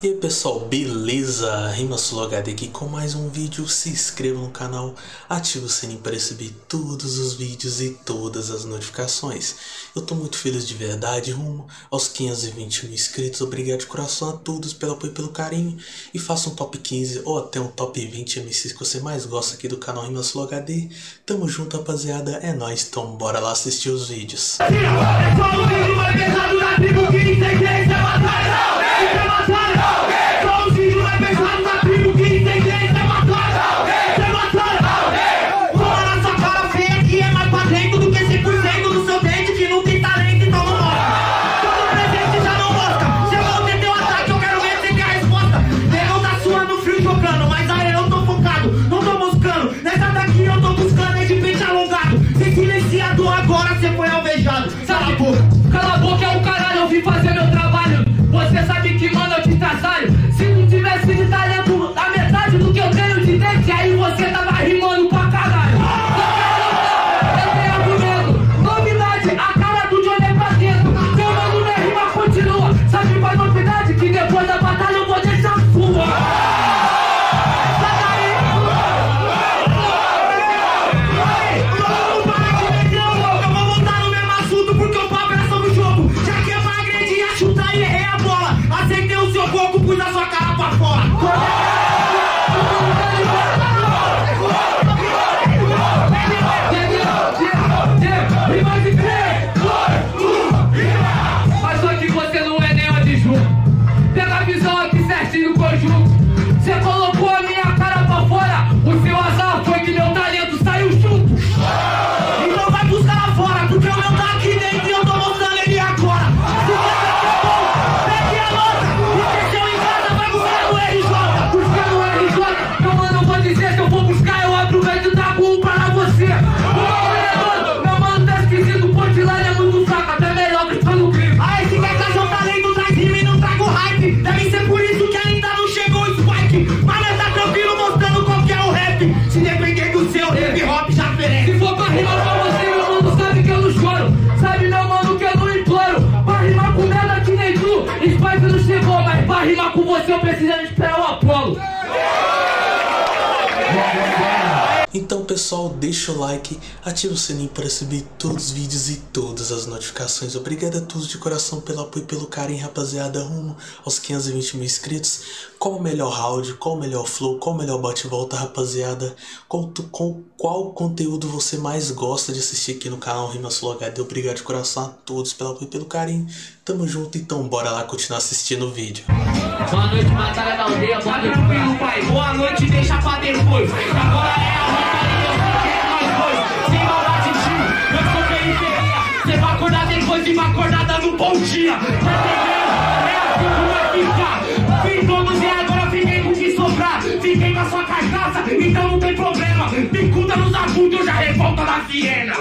E aí pessoal, beleza? RimaSuloHD aqui com mais um vídeo, se inscreva no canal, ative o sininho para receber todos os vídeos e todas as notificações. Eu tô muito feliz de verdade, rumo aos 520 mil inscritos, obrigado de coração a todos pelo apoio e pelo carinho. E faça um top 15 ou até um top 20 MCs que você mais gosta aqui do canal RimaSuloHD. Tamo junto rapaziada, é nóis, então bora lá assistir os vídeos. agora Spike não chegou. Mas pra rimar com você, eu preciso esperar o Apolo. Então pessoal, deixa o like, ativa o sininho para receber todos os vídeos e todas as notificações. Obrigado a todos de coração pelo apoio e pelo carinho, rapaziada, rumo aos 520 mil inscritos. Qual o melhor round, qual o melhor flow, qual o melhor bate-volta, rapaziada? Qual, com qual conteúdo você mais gosta de assistir aqui no canal Rimas? Obrigado de coração a todos pelo apoio e pelo carinho. Tamo junto, então bora lá continuar assistindo o vídeo. Boa noite, batalha da aldeia, boa noite, pai. Boa noite, deixa pra depois. Agora é a batalha, depois de uma acordada no bom dia. Tá entendendo? É assim que vai ficar. Vim todos e agora fiquei com o que sobrar. Fiquei com a sua carcaça, então não tem problema. Picuda nos abutres, eu já revolta na Viena.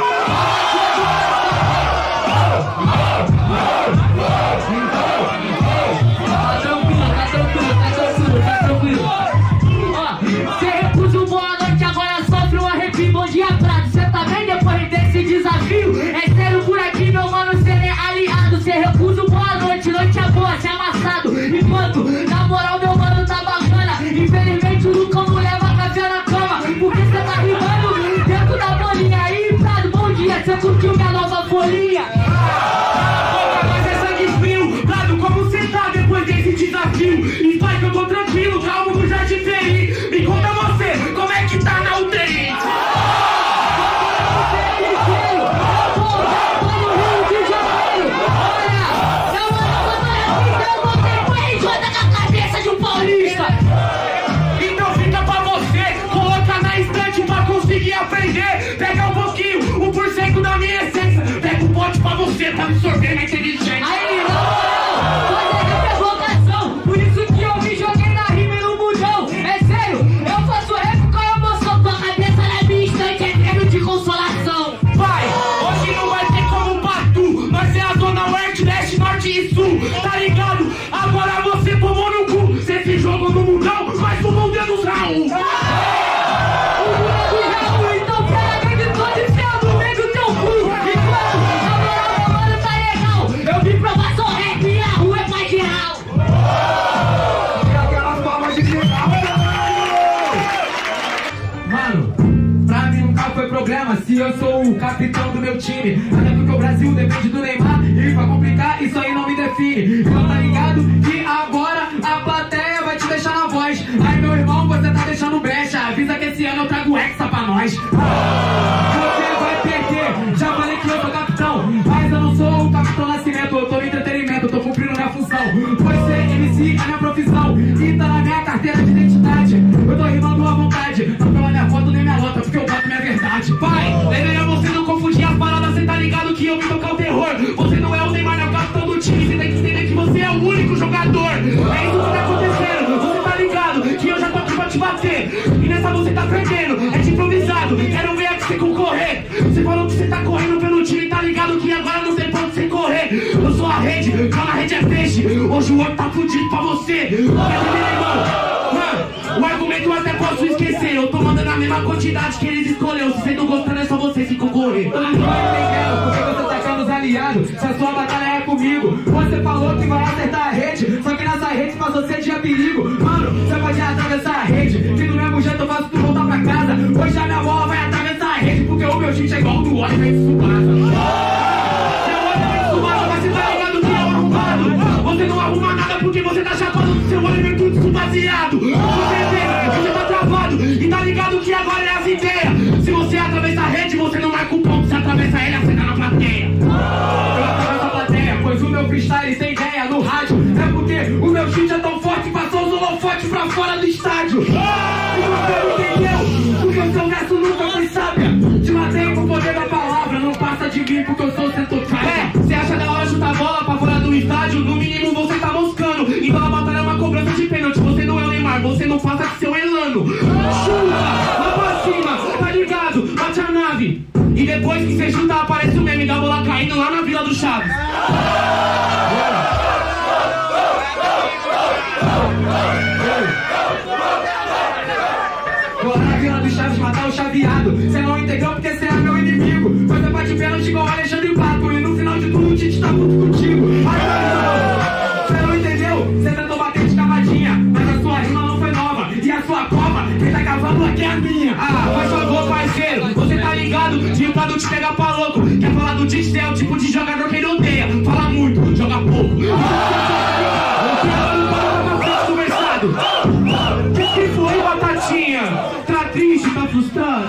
Capitão do meu time. Até porque o Brasil depende do Neymar. E pra complicar, isso aí não me define. Então tá ligado que agora a plateia vai te deixar na voz. Aí meu irmão, você tá deixando brecha. Avisa que esse ano eu trago hexa pra nós. Você vai perder. Já falei que eu sou capitão. Mas eu não sou o capitão Nascimento. Eu tô no entretenimento, eu tô cumprindo minha função. Pois ser MC é minha profissão. E tá na minha carteira de identidade. Tá perdendo. É de improvisado. Quero ver aqui você concorrer. Você falou que você tá correndo pelo time. Tá ligado que agora não tem onde você correr. Eu sou a rede, lá na rede é peixe. Hoje o outro tá fudido pra você. O argumento eu até posso esquecer. Eu tô mandando a mesma quantidade que eles escolheram. Se você não gostando, é só você se concorrer. Entendendo você. Se a sua batalha é comigo, você falou que vai acertar a rede. Só que nessa rede passou ser de perigo. Mano, você pode atravessar a rede. Que do mesmo jeito eu faço tu voltar pra casa. Hoje a minha bola vai atravessar a rede. Porque o meu chute é igual do. Seu Oliver de você é. Você não arruma nada porque você tá chapado do seu Oliver tudo subaseado. Você vê, você tá travado. E tá ligado que agora é as ideias. Se você atravessa a rede, você não marca o ponto. Se atravessa ele, você tá na plateia. Estádio. E você não entendeu? Porque o seu verso nunca foi sábia. Te matei com o poder da palavra, não passa de mim porque eu sou centotrada. É, você acha da hora chutar a bola pra fora do estádio? No mínimo você tá moscando. Então a batalha é uma cobrança de pênalti. Você não é o Neymar, você não passa de seu Elano. Chuta, lá pra cima, tá ligado? Bate a nave. E depois que você chuta, aparece o meme da bola caindo lá na Vila do Chaves. Vou Foi, batatinha? Tá triste, tá frustrado?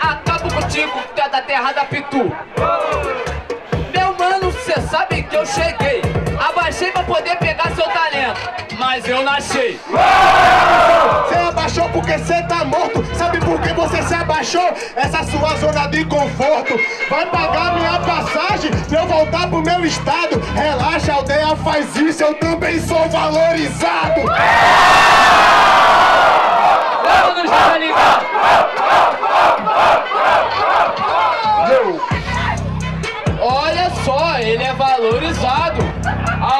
Acabo contigo, tu é da terra da Pitu. Meu mano, cê sabe que eu cheguei. Abaixei pra poder pegar seu talento, mas eu nasci. Você abaixou porque você tá morto. Sabe por que você se abaixou? Essa sua zona de conforto. Vai pagar minha passagem pra eu voltar pro meu estado. Relaxa, a aldeia faz isso, eu também sou valorizado. Vamos nos tá ligado?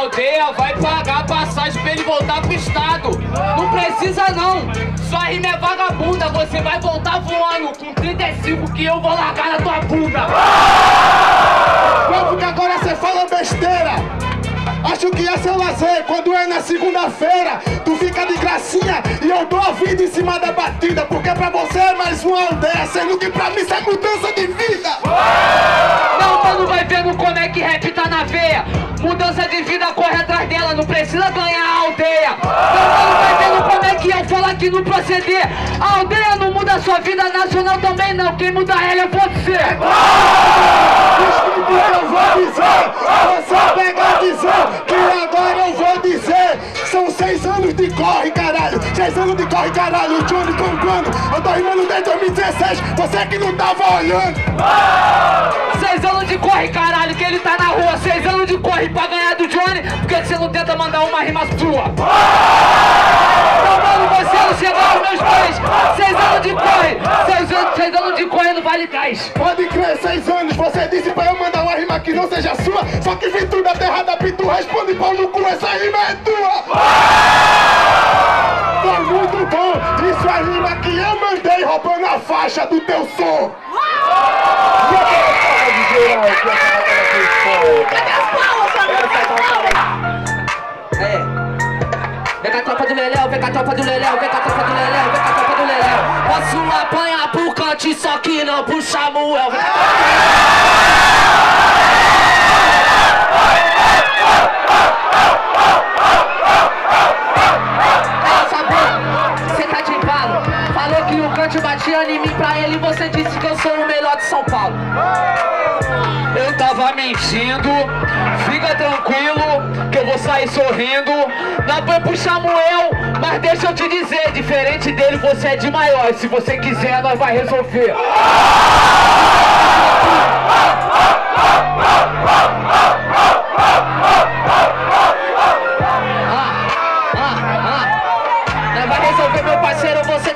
Aldeia vai pagar passagem pra ele voltar pro estado. Não precisa não. Sua rima é vagabunda. Você vai voltar voando com 35 que eu vou largar na tua bunda. Como que agora você fala besteira? Acho que é seu lazer quando é na segunda-feira. Tu fica de gracinha e eu dou a vida em cima da batida. Porque pra você é mais uma aldeia, sendo que pra mim isso é mudança de vida. Não, mano, vai vendo como é que rap tá na veia. Mudança de vida, corre atrás dela, não precisa ganhar a aldeia. Não, mano, vai vendo como é que eu falo aqui no proceder. A aldeia não muda a sua vida, nacional também não. Quem muda ela é você. Que eu vou dizer. Você pega a visão que agora eu vou dizer. São seis anos de corre, caralho. Seis anos de corre, caralho. O Johnny comprando. Eu tô rimando desde 2016. Você que não tava olhando. Seis anos de corre, caralho, que ele tá na rua. Seis anos de corre pra ganhar do Johnny. Por que que você não tenta mandar uma rima sua? Aos meus pés. Seis anos de corre. Seis anos, seis anos de corre no Vale Gás. Pode crer, seis anos. Você disse pra eu mandar uma rima que não seja sua. Só que vim tudo da terra da Pitu. Responde pau no cu, essa rima é tua. Tá muito bom. Isso é rima que eu mandei roubando a faixa do teu som. É. Vem com a tropa do Leléu, vem com a tropa do Leléu, vem com a tropa do Leléu, vem com a tropa do Leléu. Posso apanhar pro cante, só que não pro Samuel. Você você é de maior. Se você quiser, nós vai resolver.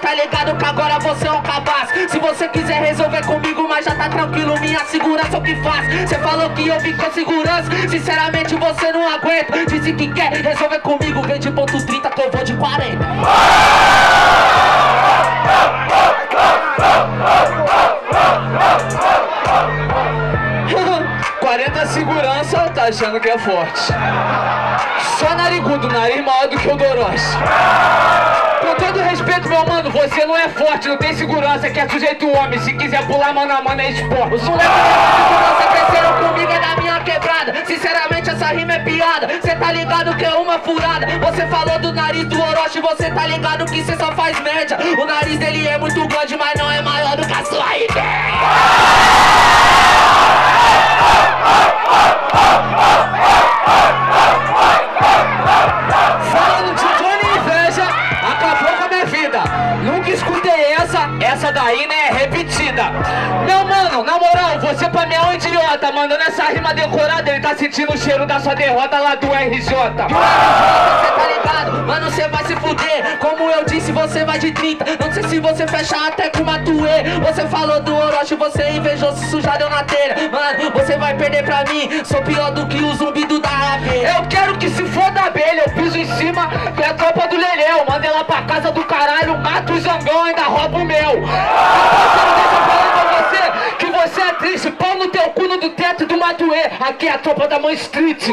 Tá ligado que agora você é um cabaço. Se você quiser resolver comigo, mas já tá tranquilo, minha segurança é o que faz. Você falou que eu vim com segurança, sinceramente você não aguenta. Disse que quer resolver comigo, vem de ponto 30 que eu vou de 40. Achando que é forte. Só narigudo, nariz maior do que o Dorós. Com todo respeito, meu mano, você não é forte, não tem segurança, que é sujeito homem. Se quiser pular mano a mano é esporte. Os moleques segurança cresceram comigo, é da minha quebrada. Sinceramente, essa rima é piada. Cê tá ligado que é uma furada. Você falou do nariz do Orochi, você tá ligado que cê só faz média. O nariz dele é muito grande, mas não é maior do que a sua ideia. Essa, essa daí né, é repetida. Meu mano, na moral, você pra mim é um idiota. Mandando essa rima decorada, ele tá sentindo o cheiro da sua derrota lá do RJ. Você tá ligado? Mano, você vai se fuder. Como eu disse, você vai de 30. Não sei se você fecha até com uma tuê. Você falou do Orochi, você invejou, se sujar deu na telha. Mano, você vai perder pra mim. Sou pior do que o zumbi do da abelha. Eu quero que se for da abelha, eu piso em cima, que é a tropa do Leleu. Manda ela pra casa do caralho, mato o zangão, ainda rouba o meu. Você que você é triste. Pau no teu cu no do teto do Matuê. Aqui é a tropa da mãe Street.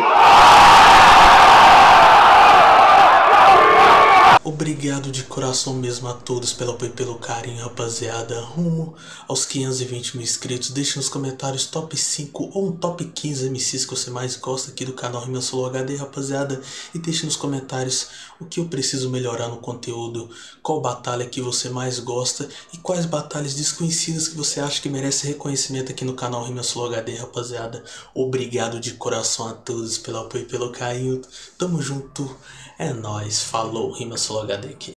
Obrigado de coração mesmo a todos pelo apoio e pelo carinho, rapaziada. Rumo aos 520 mil inscritos. Deixe nos comentários top 5 ou um top 15 MCs que você mais gosta aqui do canal Rima Solo HD, rapaziada. E deixe nos comentários o que eu preciso melhorar no conteúdo, qual batalha que você mais gosta e quais batalhas desconhecidas que você acha que merece reconhecimento aqui no canal Rima Solo HD, rapaziada. Obrigado de coração a todos pelo apoio e pelo carinho. Tamo junto. É nóis, falou, Rima Solo HD aqui.